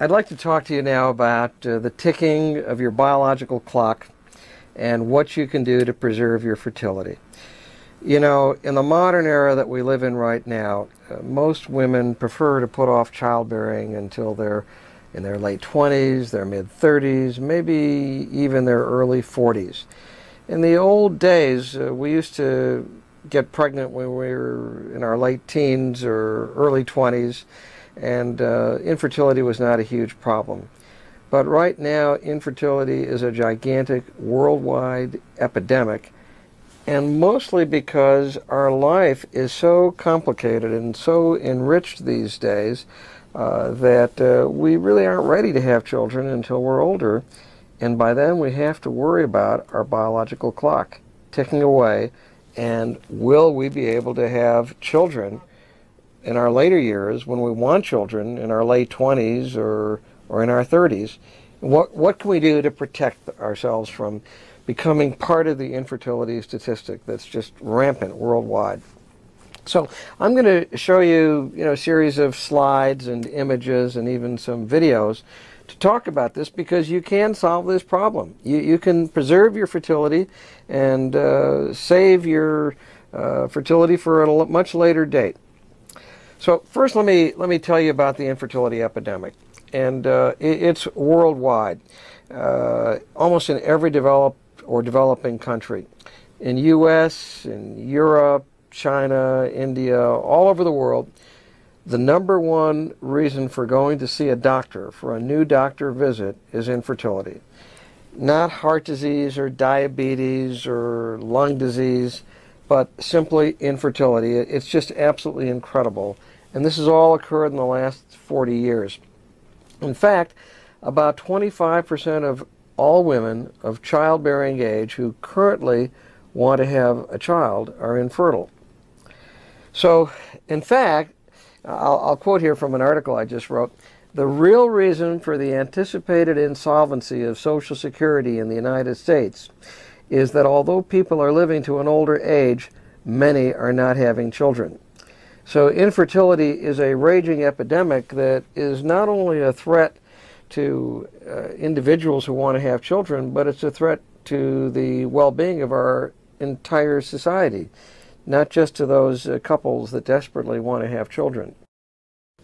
I'd like to talk to you now about uh, the ticking of your biological clock and what you can do to preserve your fertility. You know, in the modern era that we live in right now, uh, most women prefer to put off childbearing until they're in their late 20s, their mid 30s, maybe even their early 40s. In the old days, uh, we used to get pregnant when we were in our late teens or early 20s, and uh, infertility was not a huge problem. But right now, infertility is a gigantic worldwide epidemic, and mostly because our life is so complicated and so enriched these days uh, that uh, we really aren't ready to have children until we're older. And by then, we have to worry about our biological clock ticking away. And will we be able to have children in our later years when we want children in our late 20s or, or in our 30s? What, what can we do to protect ourselves from becoming part of the infertility statistic that's just rampant worldwide? So I'm going to show you, you know, a series of slides and images and even some videos to talk about this because you can solve this problem. You, you can preserve your fertility and uh, save your uh, fertility for a much later date. So first, let me let me tell you about the infertility epidemic, and uh, it, it's worldwide, uh, almost in every developed or developing country, in U.S., in Europe, China, India, all over the world, the number one reason for going to see a doctor for a new doctor visit is infertility. Not heart disease or diabetes or lung disease, but simply infertility. It's just absolutely incredible. And this has all occurred in the last 40 years. In fact, about 25% of all women of childbearing age who currently want to have a child are infertile. So, in fact, I'll, I'll, quote here from an article I just wrote. The real reason for the anticipated insolvency of Social Security in the United States is that although people are living to an older age, many are not having children. So, infertility is a raging epidemic that is not only a threat to uh, individuals who want to have children, but it's a threat to the well being of our entire society not just to those uh, couples that desperately want to have children.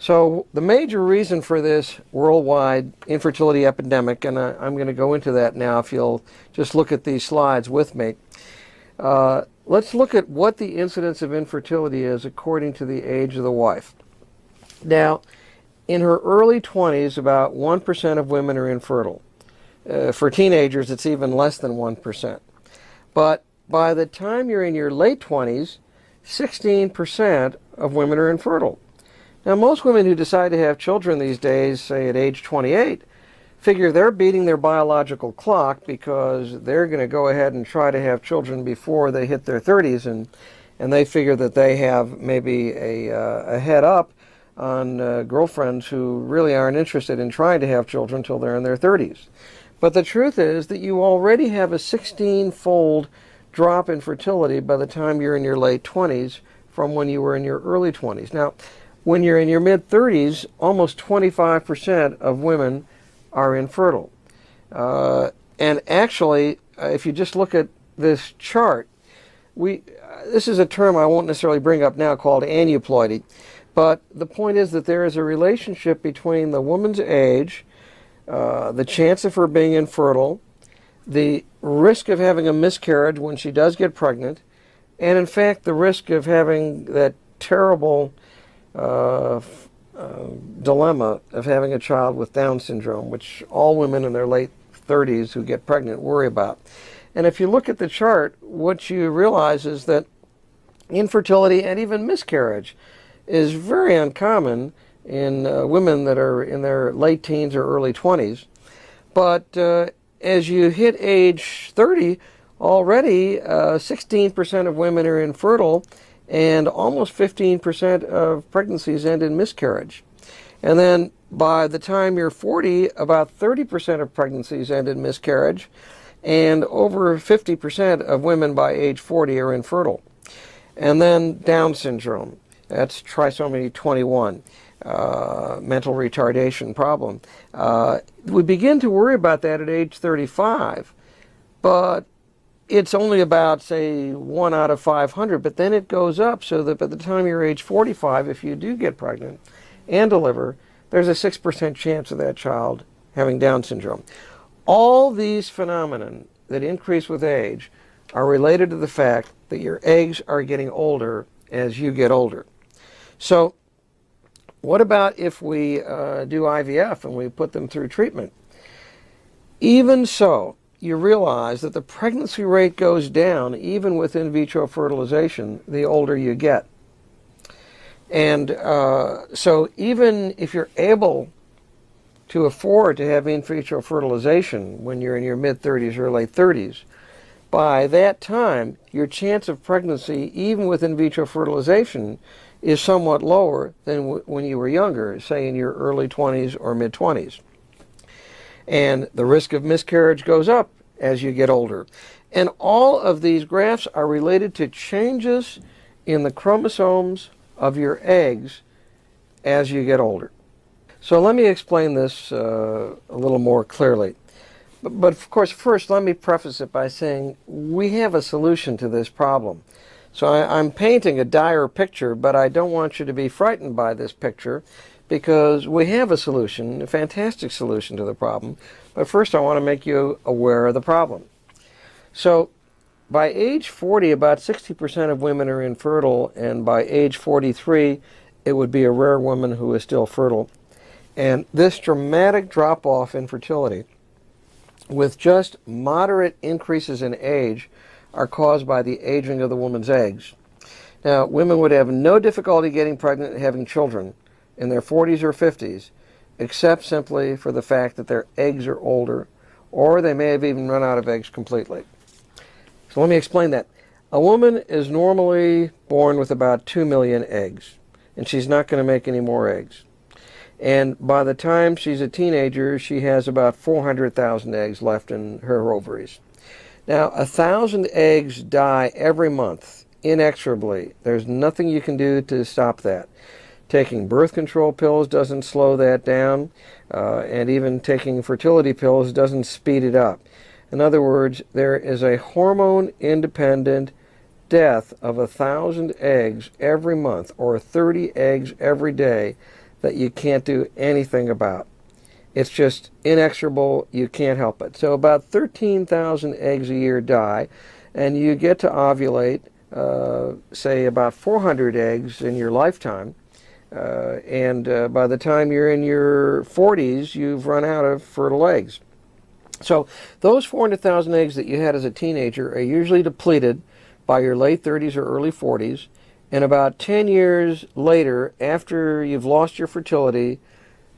So, the major reason for this worldwide infertility epidemic, and I, am going to go into that now if you'll just look at these slides with me. Uh, let's look at what the incidence of infertility is according to the age of the wife. Now, in her early 20s, about 1% of women are infertile. Uh, for teenagers, it's even less than 1%. But by the time you're in your late 20s, 16% of women are infertile. Now, most women who decide to have children these days, say at age 28, figure they're beating their biological clock because they're going to go ahead and try to have children before they hit their 30s, and, and they figure that they have maybe a, uh, a head up on uh, girlfriends who really aren't interested in trying to have children until they're in their 30s. But the truth is that you already have a 16 fold drop in fertility by the time you're in your late 20s from when you were in your early 20s. Now, when you're in your mid 30s, almost 25% of women are infertile. Uh, and actually, uh, if you just look at this chart, we uh, this is a term I won't necessarily bring up now called aneuploidy, but the point is that there is a relationship between the woman's age, uh, the chance of her being infertile, the risk of having a miscarriage when she does get pregnant, and in fact, the risk of having that terrible uh, dilemma of having a child with Down syndrome, which all women in their late 30s who get pregnant worry about. And if you look at the chart, what you realize is that infertility and even miscarriage is very uncommon in uh, women that are in their late teens or early 20s. But uh, as you hit age 30, already 16% uh, of women are infertile, and almost 15% of pregnancies end in miscarriage. And then by the time you're 40, about 30% of pregnancies end in miscarriage, and over 50% of women by age 40 are infertile. And then Down syndrome, that's trisomy 21. uh, mental retardation problem. Uh, we begin to worry about that at age 35, but it's only about, say, one out of 500, but then it goes up so that by the time you're age 45, if you do get pregnant and deliver, there's a 6% chance of that child having Down syndrome. All these phenomena that increase with age are related to the fact that your eggs are getting older as you get older. So, what about if we uh, do IVF and we put them through treatment? Even so, you realize that the pregnancy rate goes down even with in vitro fertilization the older you get. And uh, so, even if you're able to afford to have in vitro fertilization when you're in your mid 30s or late 30s, by that time, your chance of pregnancy, even with in vitro fertilization, is somewhat lower than when you were younger, say in your early 20s or mid 20s. And the risk of miscarriage goes up as you get older. And all of these graphs are related to changes in the chromosomes of your eggs as you get older. So let me explain this uh, a little more clearly. But, but of course, first, let me preface it by saying we have a solution to this problem. So I, I'm painting a dire picture, but I don't want you to be frightened by this picture because we have a solution, a fantastic solution to the problem. But first, I want to make you aware of the problem. So, by age 40, about 60% of women are infertile, and by age 43, it would be a rare woman who is still fertile. And this dramatic drop off in fertility with just moderate increases in age are caused by the aging of the woman's eggs. Now, women would have no difficulty getting pregnant and having children in their 40s or 50s, except simply for the fact that their eggs are older, or they may have even run out of eggs completely. So let me explain that. A woman is normally born with about 2 million eggs, and she's not going to make any more eggs. And by the time she's a teenager, she has about 400,000 eggs left in her ovaries. Now, a thousand eggs die every month, inexorably. There's nothing you can do to stop that. Taking birth control pills doesn't slow that down, uh, and even taking fertility pills doesn't speed it up. In other words, there is a hormone independent death of a thousand eggs every month, or 30 eggs every day that you can't do anything about. It's just inexorable. You can't help it. So about 13,000 eggs a year die, and you get to ovulate, uh, say, about 400 eggs in your lifetime. Uh, and uh, by the time you're in your 40s, you've run out of fertile eggs. So those 400,000 eggs that you had as a teenager are usually depleted by your late 30s or early 40s. And about 10 years later, after you've lost your fertility,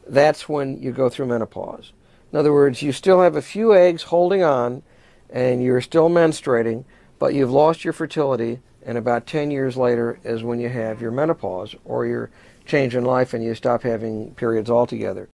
that's when you go through menopause. In other words, you still have a few eggs holding on and you're still menstruating, but you've lost your fertility, and about 10 years later is when you have your menopause or your change in life and you stop having periods altogether.